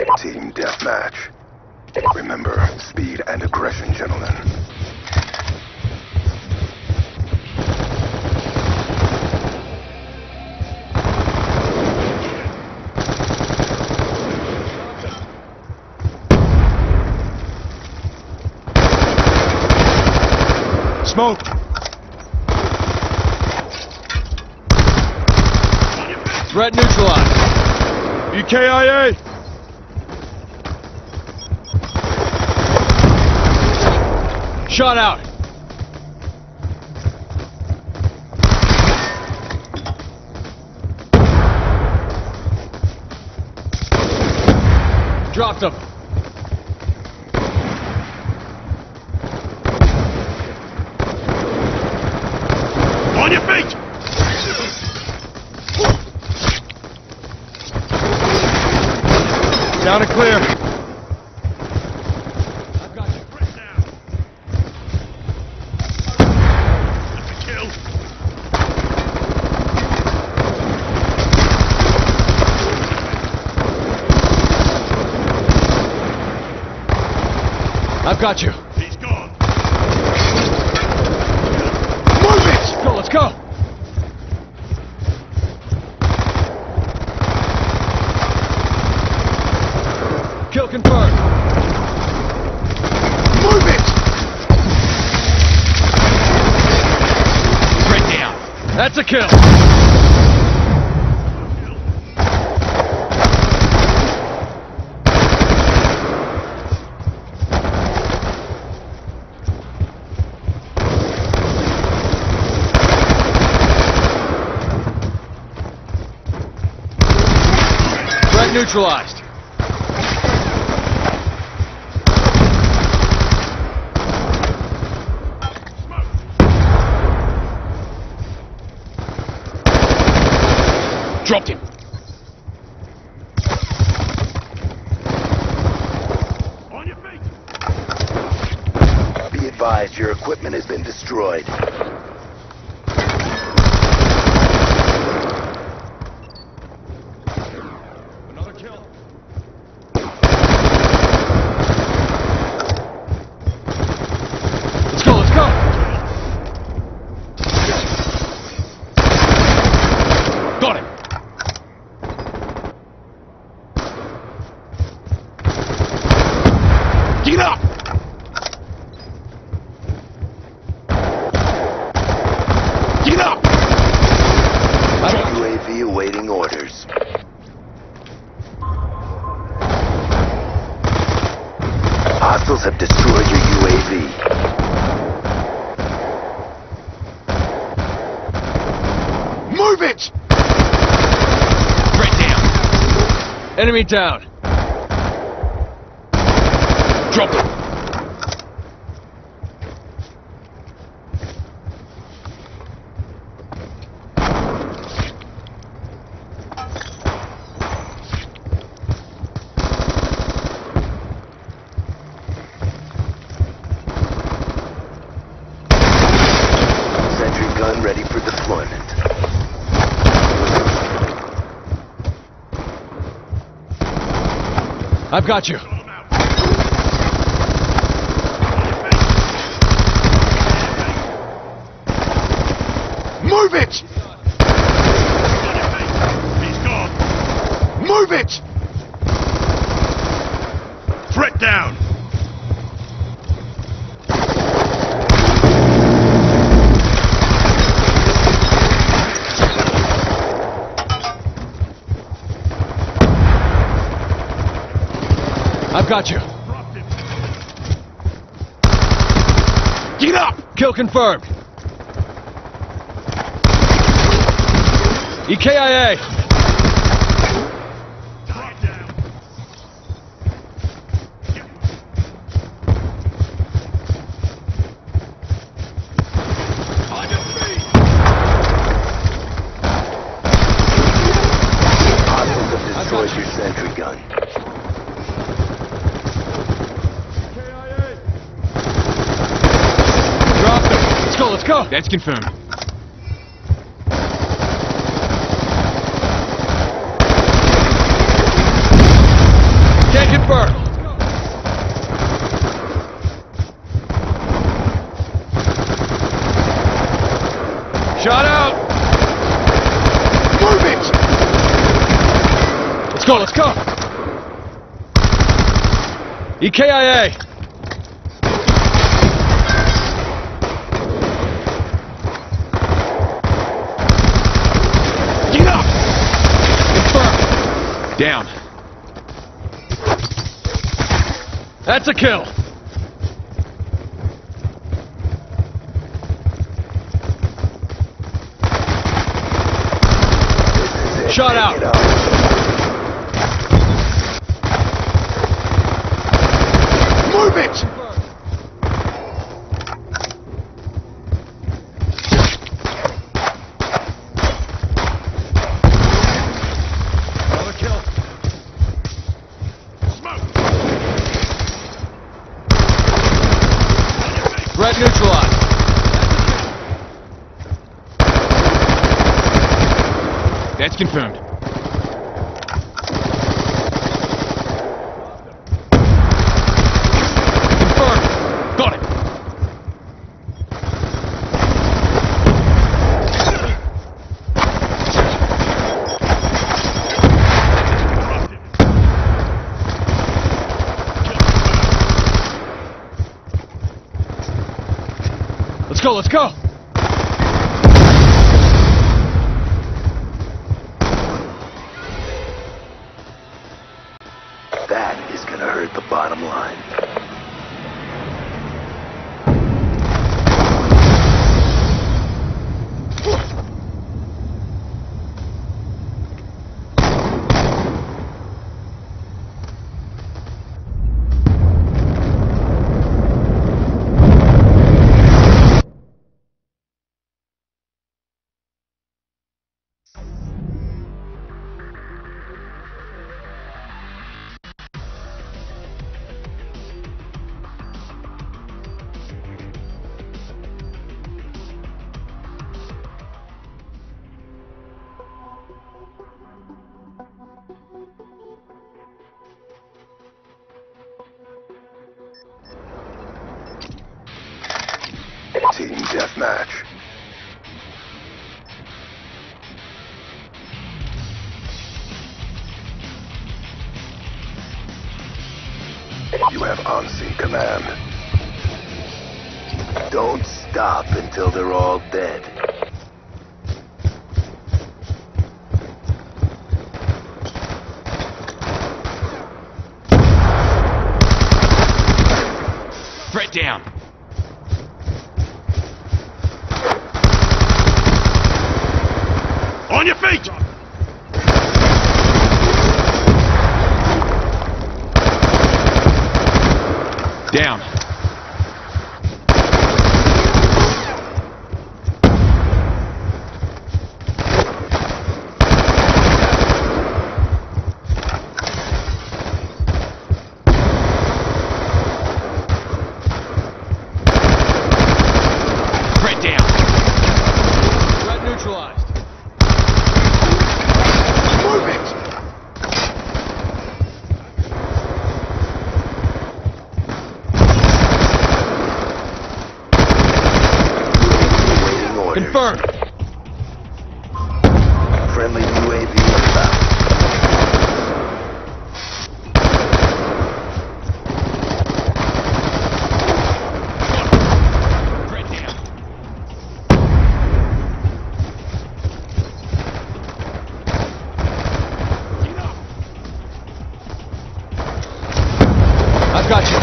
Team deathmatch. Remember, speed and aggression, gentlemen. Smoke! Threat neutralized. EKIA! Shot out. Dropped him. On your feet! Down and clear. I've got you. Kill. I've got you. He's gone. Move it! Go, let's go. Kill confirmed. Move it! Right down. That's a kill. Threat neutralized. Dropped him. On your feet! Be advised, your equipment has been destroyed. Another kill. Let's go, let's go. Got him. Get up! Get up! I got you. UAV awaiting orders. Hostiles have destroyed your UAV. Move it! Right down. Enemy down. Drop him. Sentry gun ready for deployment. I've got you. Move it! He's gone. Move it! Threat down. I've got you. Get up! Kill confirmed. EKIA. Drop down. On your feet! Hostiles have destroyed your sentry gun. Drop him. Let's go, let's go. That's confirmed. Get Confirmed. Shot out. Move it! Let's go, let's go. EKIA. Get up! Confirmed. Down. That's a kill. Shot out. Get up. Move it! Another kill. Smoke! Threat neutralized. That's confirmed. Confirmed. Got it. Let's go, let's go. Until they're all dead. Threat down. On your feet! Down. Threat down. Threat neutralized. Move it! Orders. Confirmed. Friendly UAV inbound. Threat down. I've got you.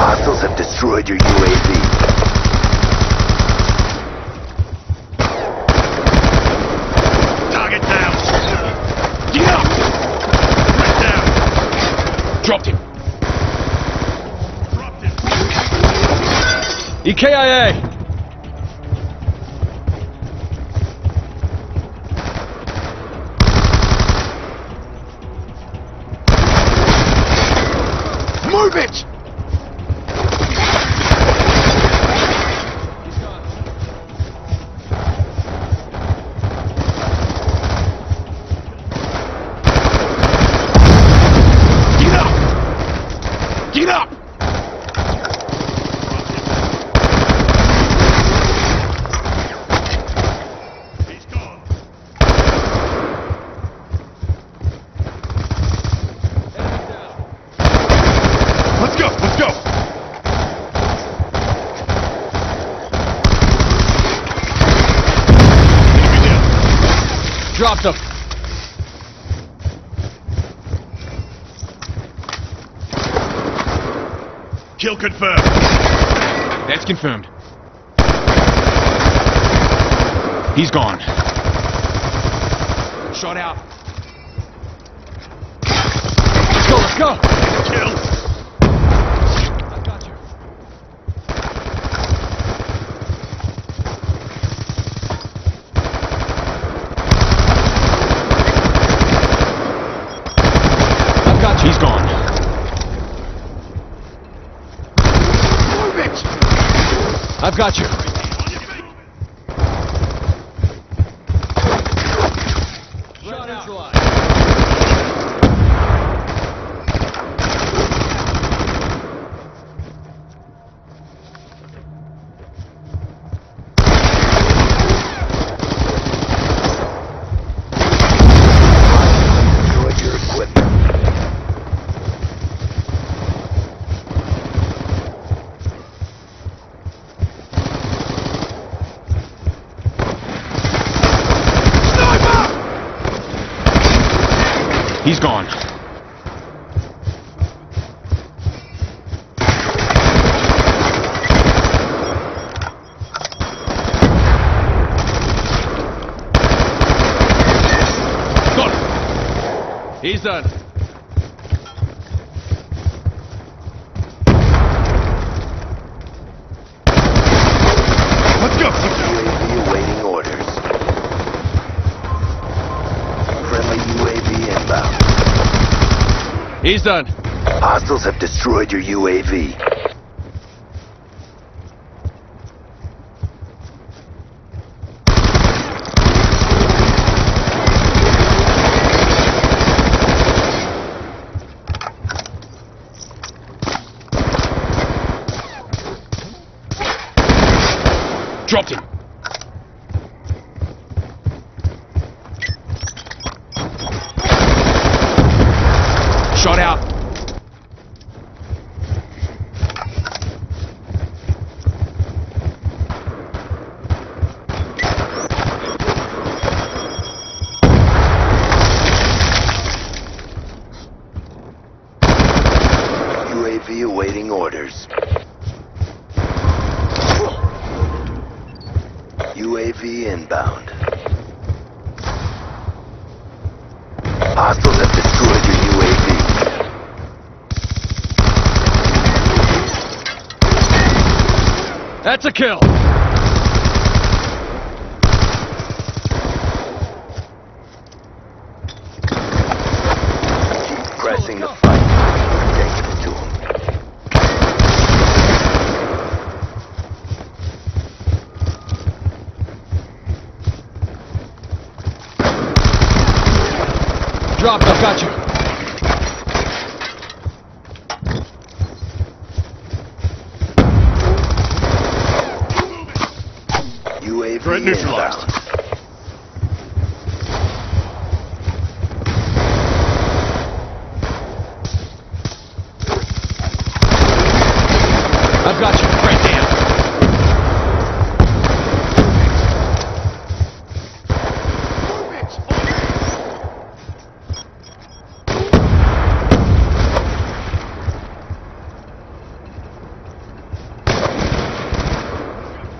Hostiles have destroyed your UAV. Target down! Get up! Threat down! Dropped him. Dropped it! EKIA. Move it! Get up! Dropped him. Kill confirmed. That's confirmed. He's gone. Shot out. Let's go, let's go! Kill. I got you. I've got you. He's gone. Move it. I've got you. Shot neutralized. He's gone. Got him. He's done. Let's go. UAV awaiting orders. Friendly UAV inbound. He's done. Hostiles have destroyed your UAV. Dropped him. Shot out. UAV awaiting orders. UAV inbound. Hostiles have destroyed your UAV. That's a kill. Keep pressing the fight. Taking it to them. Dropped. I've got you. UAV Threat neutralized. inbound. I've got you. Right down. Move it. On your feet.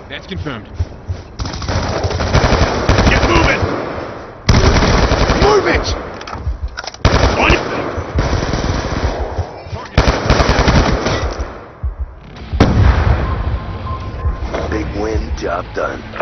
That's confirmed. Get moving. Move it. On your feet. Target. Big win, job done.